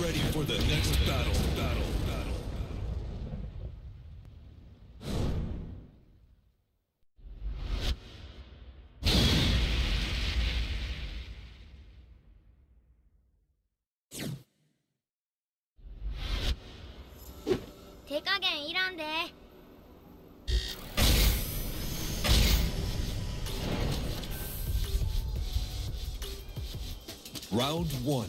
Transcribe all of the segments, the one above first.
ready for the next battle. Battle. Battle. Round one.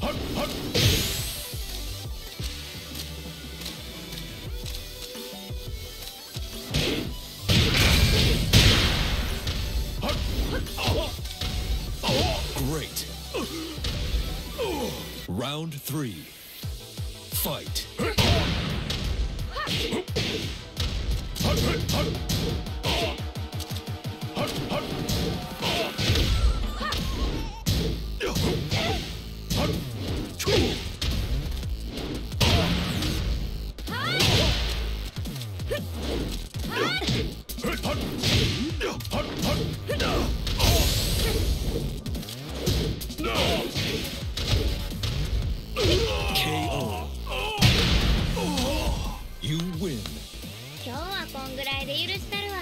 はっはっ Round three. Fight. You win. 今日はこんぐらいで許したるわ